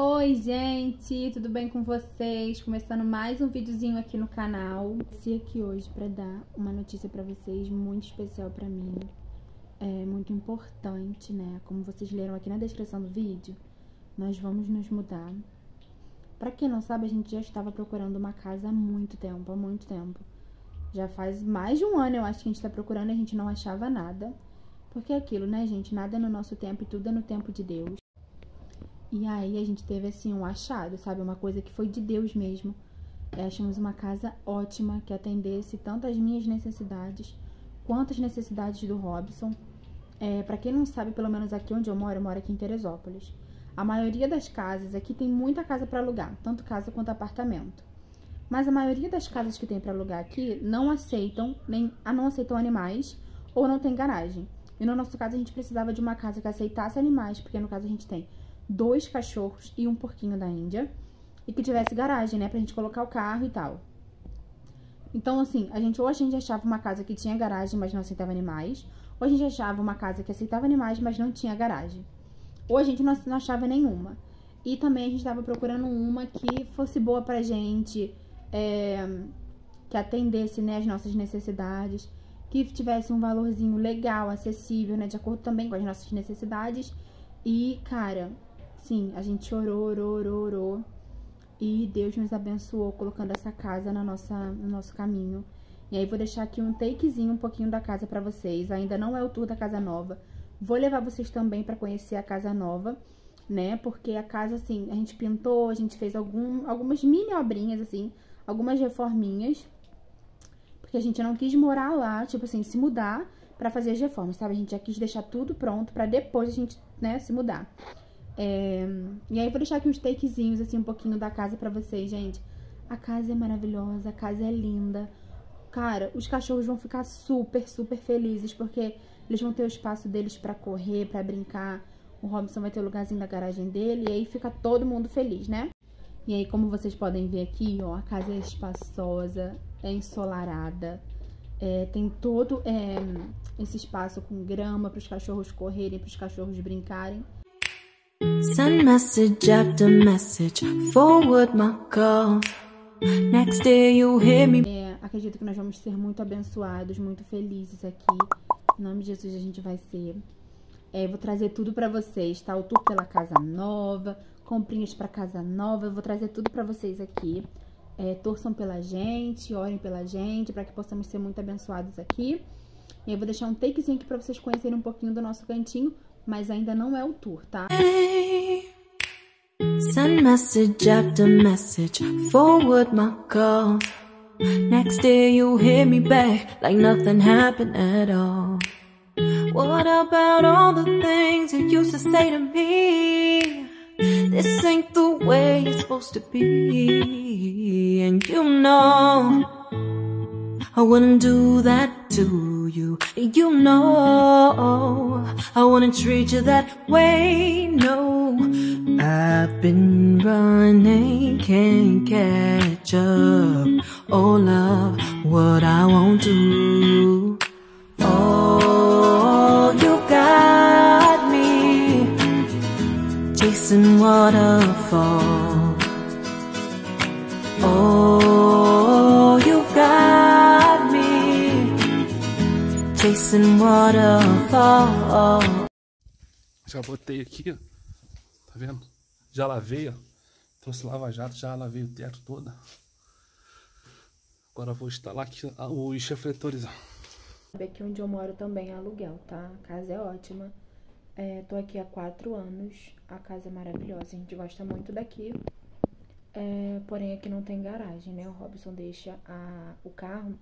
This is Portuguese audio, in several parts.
Oi, gente, tudo bem com vocês? Começando mais um videozinho aqui no canal. Estou aqui hoje para dar uma notícia para vocês muito especial para mim. É muito importante, né? Como vocês leram aqui na descrição do vídeo, nós vamos nos mudar. Para quem não sabe, a gente já estava procurando uma casa há muito tempo, há muito tempo. Já faz mais de um ano, eu acho que a gente está procurando a gente não achava nada. Porque é aquilo, né, gente? Nada é no nosso tempo e tudo é no tempo de Deus. E aí a gente teve assim um achado, sabe? Uma coisa que foi de Deus mesmo. É, achamos uma casa ótima que atendesse tanto as minhas necessidades quanto as necessidades do Robson. É, para quem não sabe, pelo menos aqui onde eu moro, eu moro aqui em Teresópolis. A maioria das casas aqui tem muita casa para alugar, tanto casa quanto apartamento. Mas a maioria das casas que tem para alugar aqui não aceitam nem não aceitam animais ou não tem garagem. E no nosso caso a gente precisava de uma casa que aceitasse animais, porque no caso a gente tem dois cachorros e um porquinho da Índia. E que tivesse garagem, né? Pra gente colocar o carro e tal. Então, assim, a gente ou a gente achava uma casa que tinha garagem, mas não aceitava animais, ou a gente achava uma casa que aceitava animais, mas não tinha garagem. Ou a gente não, achava nenhuma. E também a gente estava procurando uma que fosse boa pra gente, é, que atendesse né, as nossas necessidades, que tivesse um valorzinho legal, acessível, né, de acordo também com as nossas necessidades. E, cara, Sim, a gente orou, orou, orou, orou. E Deus nos abençoou colocando essa casa na nossa, no nosso caminho. E aí vou deixar aqui um takezinho um pouquinho da casa para vocês. Ainda não é o tour da casa nova. Vou levar vocês também para conhecer a casa nova, né? Porque a casa, assim, a gente pintou, a gente fez algum, algumas mini obrinhas, assim, algumas reforminhas. Porque a gente não quis morar lá, tipo assim, se mudar para fazer as reformas, sabe? A gente já quis deixar tudo pronto para depois a gente, né, se mudar. É... E aí, vou deixar aqui uns takezinhos, assim, um pouquinho da casa pra vocês, gente. A casa é maravilhosa, a casa é linda. Cara, os cachorros vão ficar super, super felizes, porque eles vão ter o espaço deles para correr, para brincar. O Robson vai ter o lugarzinho da garagem dele, e aí fica todo mundo feliz, né? E aí, como vocês podem ver aqui, ó, a casa é espaçosa, é ensolarada. É, tem todo é, esse espaço com grama para os cachorros correrem, para os cachorros brincarem. Send message after message, forward my. Next day you hear me. É, acredito que nós vamos ser muito abençoados, muito felizes aqui. Em nome de Jesus a gente vai ser. É, vou trazer tudo para vocês, tá? O tour pela casa nova, comprinhas para casa nova. Eu vou trazer tudo para vocês aqui. É, torçam pela gente, orem pela gente, para que possamos ser muito abençoados aqui. E eu vou deixar um takezinho aqui para vocês conhecerem um pouquinho do nosso cantinho mas ainda não é o tour, tá? Send message after message, forward my call. Next day you hear me back like nothing happened at all. What about all the things you used to say to me? This ain't the way it's supposed to be. And you know, I wouldn't do that to you. You know, I wouldn't treat you that way. No, I've been running, can't catch up. Oh, love, what I won't do. Oh, you got me chasing waterfall. Chasing waterfall. Já botei aqui, ó. Tá vendo? Já lavei, ó. Trouxe lava-jato, já lavei o teto todo. Agora vou instalar aqui os refletores, ó. Aqui onde eu moro também é aluguel, tá? A casa é ótima. É, tô aqui há quatro anos. A casa é maravilhosa. A gente gosta muito daqui. É, porém, aqui não tem garagem, né? O Robson deixa a, o carro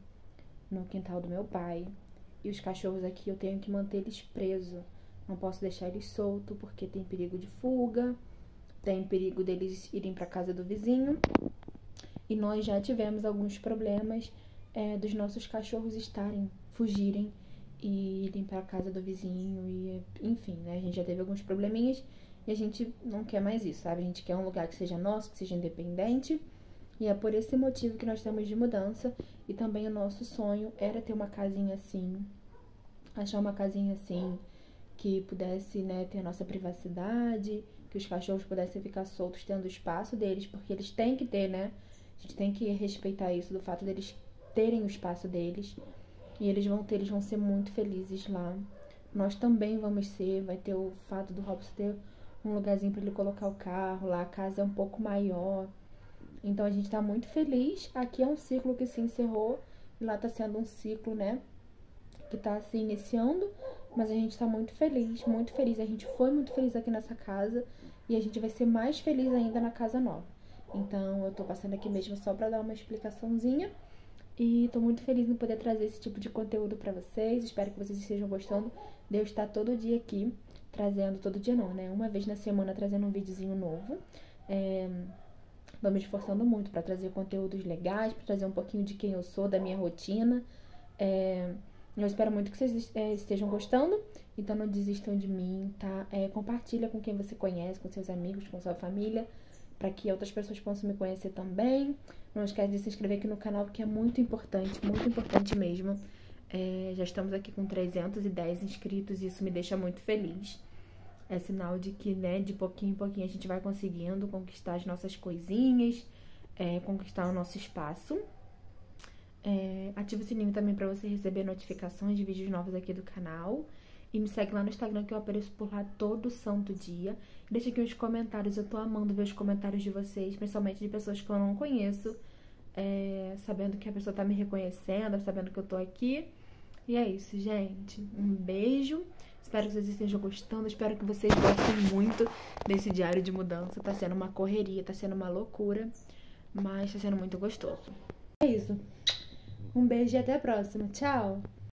no quintal do meu pai. E os cachorros aqui eu tenho que manter eles presos. Não posso deixar eles soltos porque tem perigo de fuga, tem perigo deles irem para casa do vizinho. E nós já tivemos alguns problemas é, dos nossos cachorros estarem, fugirem e irem para casa do vizinho e enfim, né? A gente já teve alguns probleminhas e a gente não quer mais isso, sabe? A gente quer um lugar que seja nosso, que seja independente. E é por esse motivo que nós estamos de mudança e também o nosso sonho era ter uma casinha assim, achar uma casinha assim que pudesse, né, ter a nossa privacidade, que os cachorros pudessem ficar soltos tendo o espaço deles, porque eles têm que ter, né? A gente tem que respeitar isso, do fato deles terem o espaço deles. E eles vão ter, eles vão ser muito felizes lá. Nós também vamos ser, vai ter o fato do Robson ter um lugarzinho para ele colocar o carro lá, a casa é um pouco maior. Então a gente tá muito feliz. Aqui é um ciclo que se encerrou e lá tá sendo um ciclo, né, que tá se iniciando, mas a gente tá muito feliz, muito feliz. A gente foi muito feliz aqui nessa casa e a gente vai ser mais feliz ainda na casa nova. Então eu tô passando aqui mesmo só para dar uma explicaçãozinha. E tô muito feliz em poder trazer esse tipo de conteúdo para vocês. Espero que vocês estejam gostando de eu estar todo dia aqui trazendo, todo dia não, né? Uma vez na semana trazendo um videozinho novo. É, tô me esforçando muito para trazer conteúdos legais, para trazer um pouquinho de quem eu sou, da minha rotina. É, eu espero muito que vocês é, estejam gostando. Então não desistam de mim, tá? É, compartilha com quem você conhece, com seus amigos, com sua família, para que outras pessoas possam me conhecer também. Não esquece de se inscrever aqui no canal, que é muito importante, muito importante mesmo. É, já estamos aqui com 310 inscritos e isso me deixa muito feliz. É sinal de que, né, de pouquinho em pouquinho a gente vai conseguindo conquistar as nossas coisinhas, é, conquistar o nosso espaço. É, ativa o sininho também para você receber notificações de vídeos novos aqui do canal. E me segue lá no Instagram que eu apareço por lá todo santo dia. Deixa aqui os comentários, eu tô amando ver os comentários de vocês, principalmente de pessoas que eu não conheço. É, sabendo que a pessoa tá me reconhecendo, sabendo que eu tô aqui. E é isso, gente. Um beijo. Espero que vocês estejam gostando. Espero que vocês gostem muito desse diário de mudança. Tá sendo uma correria, tá sendo uma loucura. Mas tá sendo muito gostoso. É isso. Um beijo e até a próxima. Tchau!